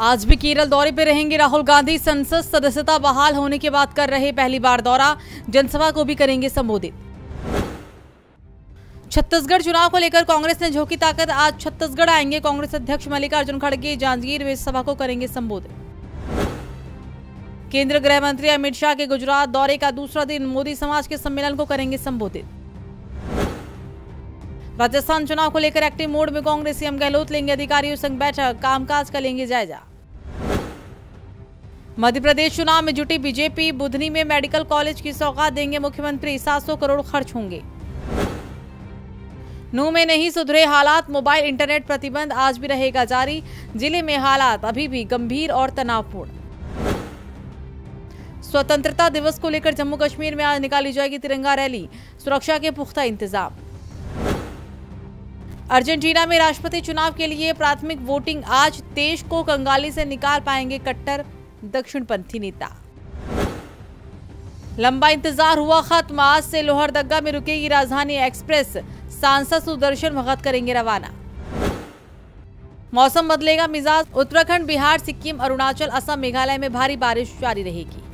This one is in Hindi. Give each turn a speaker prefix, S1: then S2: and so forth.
S1: आज भी केरल दौरे पर रहेंगे राहुल गांधी। संसद सदस्यता बहाल होने के बाद कर रहे पहली बार दौरा। जनसभा को भी करेंगे संबोधित। छत्तीसगढ़ चुनाव को लेकर कांग्रेस ने झोंकी ताकत। आज छत्तीसगढ़ आएँगे कांग्रेस अध्यक्ष मल्लिकार्जुन खड़गे। जांजगीर में सभा को करेंगे संबोधित। केंद्रीय गृह मंत्री अमित शाह के गुजरात दौरे का दूसरा दिन। मोदी समाज के सम्मेलन को करेंगे संबोधित। राजस्थान चुनाव को लेकर एक्टिव मोड में कांग्रेस सीएम गहलोत लेंगे अधिकारियों संग बैठक, कामकाज का लेंगे जायजा। मध्य प्रदेश चुनाव में जुटी बीजेपी, बुधनी में मेडिकल कॉलेज की सौगात देंगे मुख्यमंत्री 700 करोड़ खर्च होंगे। नू में नहीं सुधरे हालात, मोबाइल इंटरनेट प्रतिबंध आज भी रहेगा जारी, ज़िले में हालात अभी भी गंभीर और तनावपूर्ण। स्वतंत्रता दिवस को लेकर जम्मू कश्मीर में आज निकाली जाएगी तिरंगा रैली, सुरक्षा के पुख्ता इंतज़ाम। अर्जेंटीना में राष्ट्रपति चुनाव के लिए प्राथमिक वोटिंग आज देश को कंगाली से निकाल पाएँगे कट्टर दक्षिणपंथी नेता। लंबा इंतज़ार हुआ खत्म, आज से लोहरदग्गा में रुकेगी राजधानी एक्सप्रेस। सांसद सुदर्शन भगत करेंगे रवाना। मौसम बदलेगा मिजाज, उत्तराखंड, बिहार, सिक्किम, अरुणाचल, असम, मेघालय में भारी बारिश जारी रहेगी।